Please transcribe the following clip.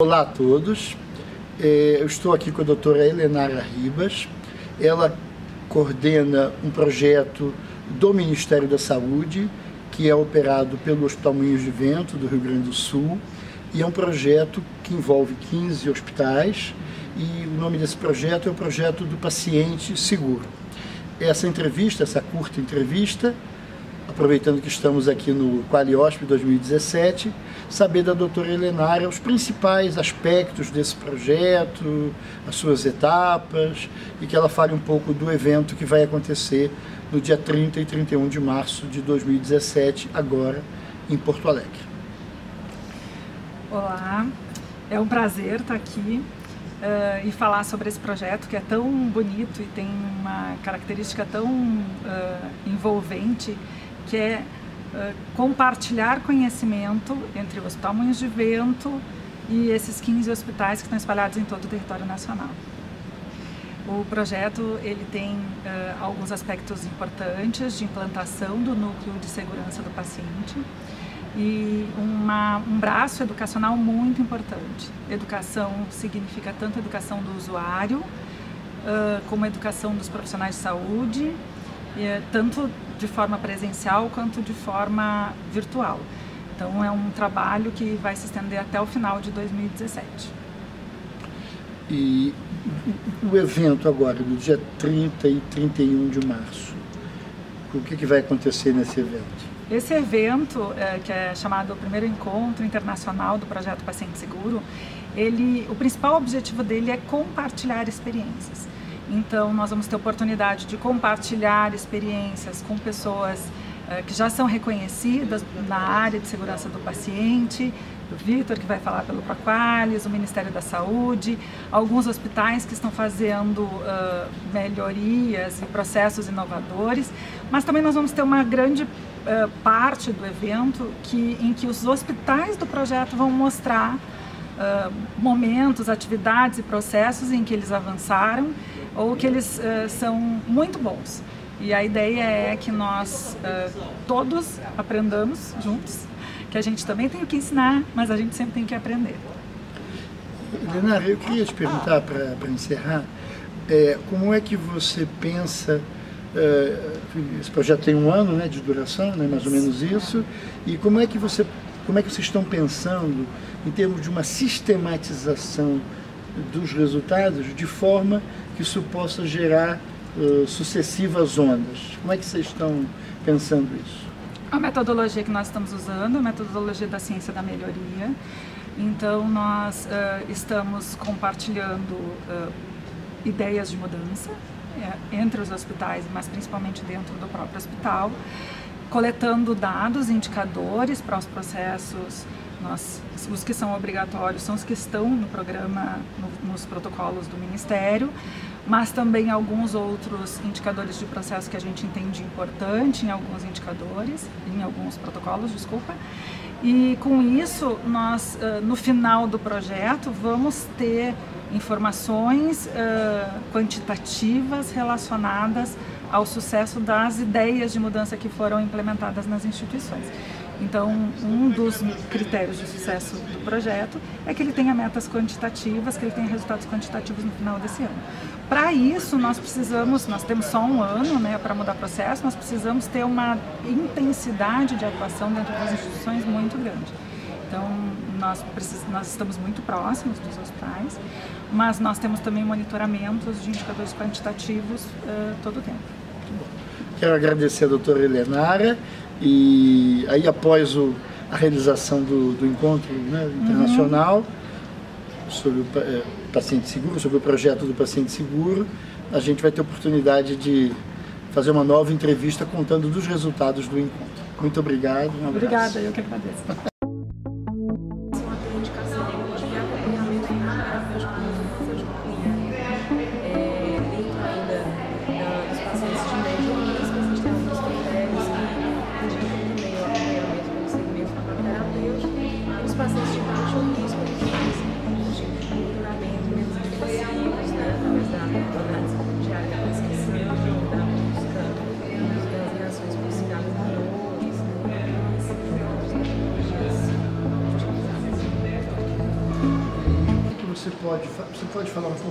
Olá a todos, é, eu estou aqui com a doutora Helenara Ribas. Ela coordena um projeto do Ministério da Saúde, que é operado pelo Hospital Moinhos de Vento, do Rio Grande do Sul, e é um projeto que envolve 15 hospitais, e o nome desse projeto é o Projeto do Paciente Seguro. Essa entrevista, essa curta entrevista, aproveitando que estamos aqui no Qualiosp 2017, saber da doutora Helenara os principais aspectos desse projeto, as suas etapas, e que ela fale um pouco do evento que vai acontecer no dia 30 e 31 de março de 2017, agora em Porto Alegre. Olá, é um prazer estar aqui uh, e falar sobre esse projeto que é tão bonito e tem uma característica tão uh, envolvente que é uh, compartilhar conhecimento entre o Hospital Moinhos de Vento e esses 15 hospitais que estão espalhados em todo o território nacional. O projeto ele tem alguns aspectos importantes de implantação do núcleo de segurança do paciente e uma, um braço educacional muito importante. Educação significa tanto educação do usuário uh, como educação dos profissionais de saúde é, tanto de forma presencial quanto de forma virtual. Então é um trabalho que vai se estender até o final de 2017. E o evento agora, do dia 30 e 31 de março, o que, que vai acontecer nesse evento? Esse evento, é, que é chamado o primeiro encontro internacional do projeto Paciente Seguro, ele, o principal objetivo dele é compartilhar experiências. Então, nós vamos ter oportunidade de compartilhar experiências com pessoas uh, que já são reconhecidas na área de segurança do paciente, o Vitor, que vai falar pelo Paqualis, o Ministério da Saúde, alguns hospitais que estão fazendo uh, melhorias e processos inovadores, mas também nós vamos ter uma grande uh, parte do evento que, em que os hospitais do projeto vão mostrar momentos, atividades e processos em que eles avançaram ou que eles uh, são muito bons. E a ideia é que nós uh, todos aprendamos juntos, que a gente também tem o que ensinar, mas a gente sempre tem que aprender. Leonardo, eu queria te perguntar para encerrar, é, como é que você pensa, esse projeto tem um ano né, de duração, né, mais ou menos isso, e como é que você, como é que vocês estão pensando em termos de uma sistematização dos resultados de forma que isso possa gerar uh, sucessivas ondas. Como é que vocês estão pensando isso? A metodologia que nós estamos usando, a metodologia da ciência da melhoria. Então, nós uh, estamos compartilhando uh, ideias de mudança é, entre os hospitais, mas principalmente dentro do próprio hospital, coletando dados, indicadores para os processos nós, os que são obrigatórios são os que estão no programa, no, nos protocolos do Ministério, mas também alguns outros indicadores de processo que a gente entende importante em alguns indicadores, em alguns protocolos, desculpa. E com isso, nós, no final do projeto, vamos ter informações uh, quantitativas relacionadas ao sucesso das ideias de mudança que foram implementadas nas instituições. Então, um dos critérios de sucesso do projeto é que ele tenha metas quantitativas, que ele tenha resultados quantitativos no final desse ano. Para isso, nós precisamos, nós temos só um ano né, para mudar processo, nós precisamos ter uma intensidade de atuação dentro das instituições muito grande. Então, nós, precis, nós estamos muito próximos dos hospitais, mas nós temos também monitoramentos de indicadores quantitativos uh, todo o tempo. Quero agradecer a doutora Helenara e aí após o, a realização do, do encontro né, internacional uhum. sobre o é, paciente seguro, sobre o projeto do paciente seguro, a gente vai ter oportunidade de fazer uma nova entrevista contando dos resultados do encontro. Muito obrigado. Um Obrigada, eu que agradeço. Pode, você pode falar um pouco